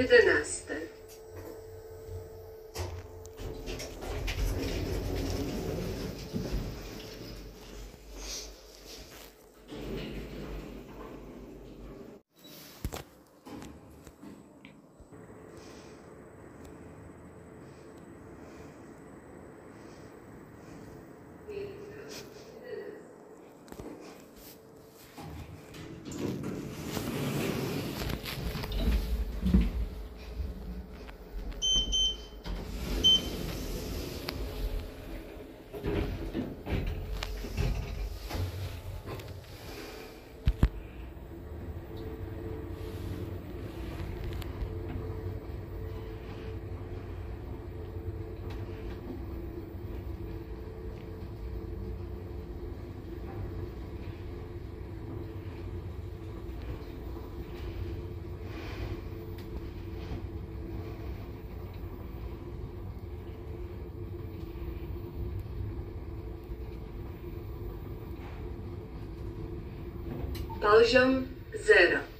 you didn't zero. Piętro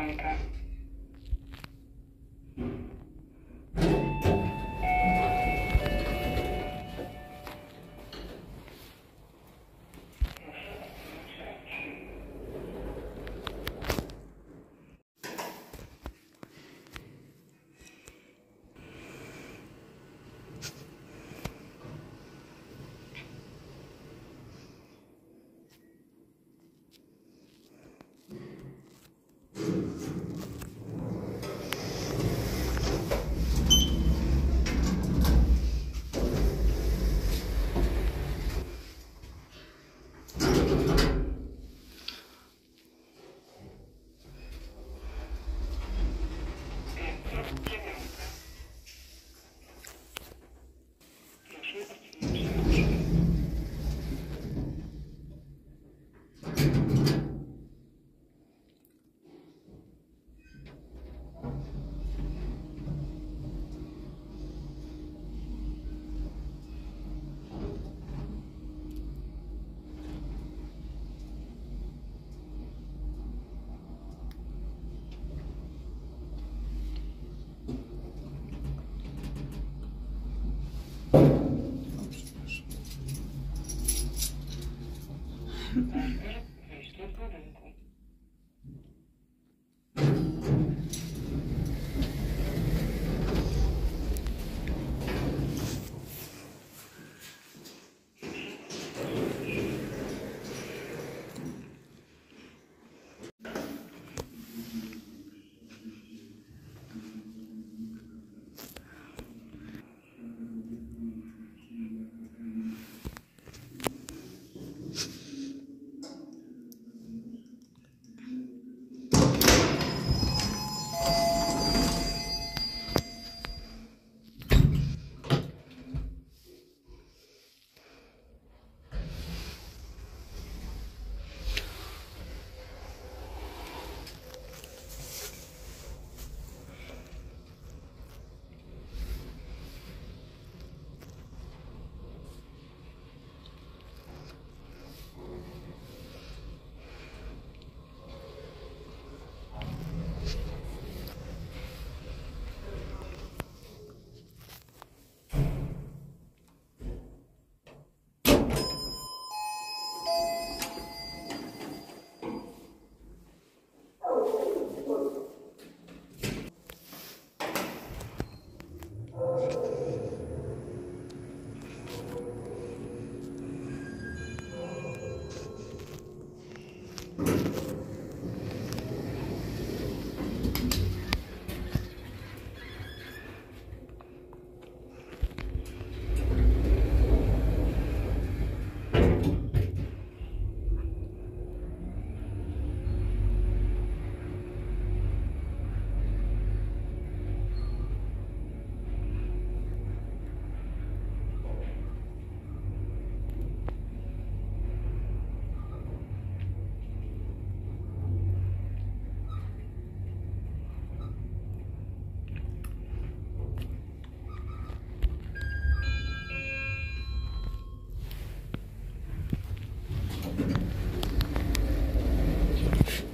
看一看。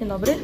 Dzień dobry.